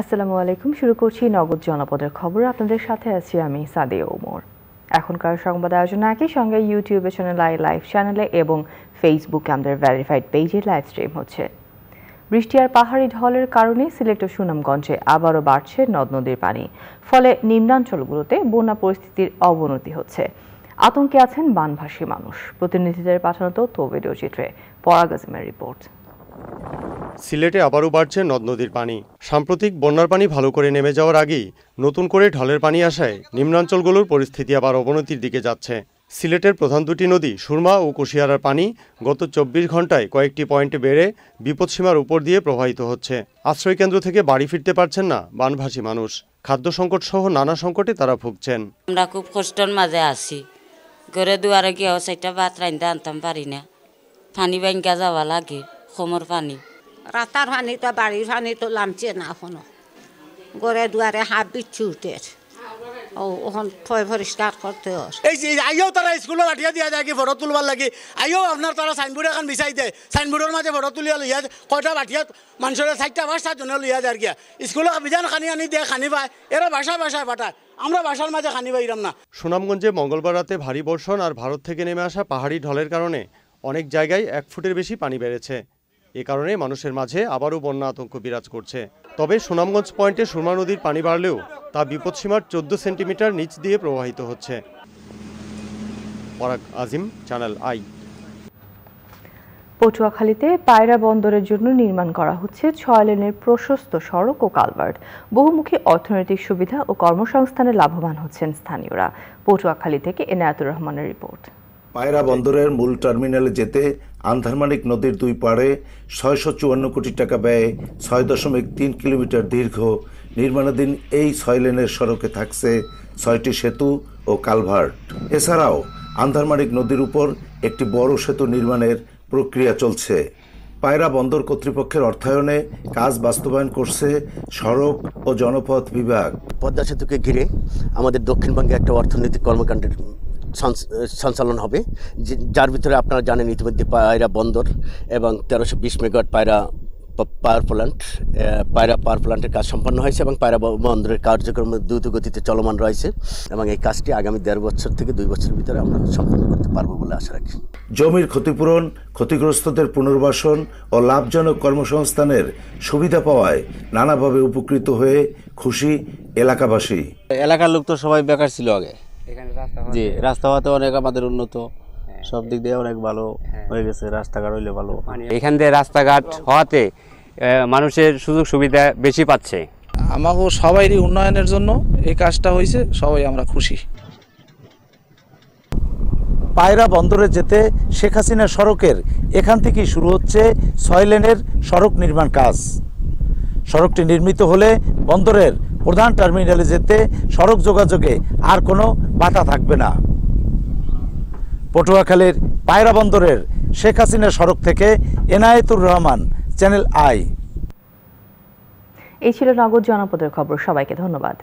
আসসালামু আলাইকুম, শুরু করছি নগদ জনপদের খবর। আপনাদের সাথে আছি আমি সাদে ওমর। এখনকার সংবাদ আয়োজন একই সঙ্গে ইউটিউবে চ্যানেল আই লাইভ চ্যানেলে এবং ফেসবুকে আমাদের ভেরিফাইড পেজে লাইভ স্ট্রিম হচ্ছে। বৃষ্টি আর পাহাড়ি ঢলের কারণে সিলেট ও সুনামগঞ্জে আবারও বাড়ছে নদ নদীর পানি। ফলে নিম্নাঞ্চলগুলোতে বন্যা পরিস্থিতির অবনতি হচ্ছে। আতঙ্কে আছেন বানভাসী মানুষ। প্রতিনিধিদের পাঠানো তথ্য ভিডিও চিত্রে পরাগ রিপোর্ট সিলেটে আবারও বাড়ছে নদ নদীর পানি। সাম্প্রতিক বন্যার পানি ভালো করে নেমে যাওয়ার আগেই নতুন করে ঢলের পানি আসায় নিম্নাঞ্চলগুলোর পরিস্থিতি আবার অবনতির দিকে যাচ্ছে। সিলেটের প্রধান দুটি নদী সুরমা ও কুশিয়ারার পানি গত চব্বিশ ঘন্টায় কয়েকটি পয়েন্টে বেড়ে বিপদসীমার উপর দিয়ে প্রবাহিত হচ্ছে। আশ্রয়কেন্দ্র থেকে বাড়ি ফিরতে পারছেন না বানভাসী মানুষ। খাদ্য সংকট সহ নানা সংকটে তারা ভুগছেন। আমরা খুব কষ্টর মাঝে আছি। ঘরে দুয়ারে গিয়ে চারটা ভাত রান্ধতে আনতাম পারি না। পানি ব্যাংকা যাওয়া লাগে। সমর পানি। রাস্তার পানি তো বাড়ির পানি তো লামছে না এখনও গড়ে দুয়ারে হাত বিচ্ছু উঠে। হয় আইও তারা স্কুলে পাঠিয়ে দিয়া যায় কি তুলবার লাগি? আইও আপনার তারা সাইনবোর্ড এখন বিচাই দেয় সাইনবোর্ডের মাঝে ফটো তুলিয়া লইয়া কয়টা পাঠিয়া মানুষের চারটা পাঁচটা জনে লইয়া যার গিয়া স্কুলে বিধান খানি আনি দিয়ে খানি পায়। এরা বাসায় বাসায় পাঠায় আমরা বাসার মাঝে খানি পাইরাম না। সুনামগঞ্জে মঙ্গলবার রাতে ভারী বর্ষণ আর ভারত থেকে নেমে আসা পাহাড়ি ঢলের কারণে অনেক জায়গায় এক ফুটের বেশি পানি বেড়েছে। এ কারণে মানুষের মাঝে আবারও বন্যা আতঙ্ক বিরাজ করছে। তবে সুনামগঞ্জ পয়েন্টে সুরমা নদীর পানি বাড়লেও তা বিপদসীমার চোদ্দ সেন্টিমিটার নিচ দিয়ে প্রবাহিত হচ্ছে। পরাগ আজিম, চ্যানেল আই। পটুয়াখালীতে পায়রা বন্দরের জন্য নির্মাণ করা হচ্ছে ছয় লেনের প্রশস্ত সড়ক ও কালভার্ট। বহুমুখী অর্থনৈতিক সুবিধা ও কর্মসংস্থানে লাভবান হচ্ছেন স্থানীয়রা। পটুয়াখালী থেকে এনায়াতুর রহমানের রিপোর্ট। পায়রা বন্দরের মূল টার্মিনালে যেতে আন্ধারমানিক নদীর দুই পাড়ে ছয়শো চুয়ান্ন কোটি টাকা ব্যয়ে ছয় দশমিক তিন কিলোমিটার দীর্ঘ নির্মাণাধীন এই ছয় লেনের সড়কে থাকছে ছয়টি সেতু ও কালভার্ট। এছাড়াও আন্ধারমানিক নদীর উপর একটি বড় সেতু নির্মাণের প্রক্রিয়া চলছে। পায়রা বন্দর কর্তৃপক্ষের অর্থায়নে কাজ বাস্তবায়ন করছে সড়ক ও জনপথ বিভাগ। পদ্মা সেতুকে ঘিরে আমাদের দক্ষিণবঙ্গে একটা অর্থনৈতিক কর্মকাণ্ডের সঞ্চালন হবে যার ভিতরে আপনারা জানেন ইতিমধ্যে পায়রা বন্দর এবং তেরোশো বিশ মেগাওয়াট পায়রা পাওয়ার প্ল্যান্ট পায়রা পাওয়ার প্ল্যান্টের কাজ সম্পন্ন হয়েছে এবং পায়রা বন্দরের কার্যক্রম দ্রুত গতিতে চলমান রয়েছে এবং এই কাজটি আগামী দেড় বছর থেকে দুই বছরের ভিতরে আমরা সম্পন্ন করতে পারব বলে আশা রাখি। জমির ক্ষতিপূরণ ক্ষতিগ্রস্তদের পুনর্বাসন ও লাভজনক কর্মসংস্থানের সুবিধা পাওয়ায় নানাভাবে উপকৃত হয়ে খুশি এলাকাবাসী। এলাকার লোক তো সবাই বেকার ছিল আগে। জি রাস্তা হওয়াতে অনেক আমাদের উন্নত। সব দিক দিয়ে অনেক ভালো হয়ে। গেছে রাস্তাঘাট হইলে ভালো। এখান দিয়ে রাস্তাঘাট হওয়াতে মানুষের সুযোগ সুবিধা বেশি পাচ্ছে? আমাকে সবাইরই উন্নয়নের জন্য এই কাজটা হয়েছে সবাই আমরা খুশি। পায়রা বন্দরে যেতে শেখ হাসিনা সড়কের এখান থেকেই শুরু হচ্ছে ছয় লেনের সড়ক নির্মাণ কাজ। সড়কটি নির্মিত হলে বন্দরের প্রধান টার্মিনালে যেতে সড়ক যোগাযোগে আর কোনো বাধা থাকবে না। পটুয়াখালীর পায়রা বন্দরের শেখ হাসিনা সড়ক থেকে এনায়েতুর রহমান, চ্যানেল আই। এই ছিল নগদ জনপদের খবর। সবাইকে ধন্যবাদ।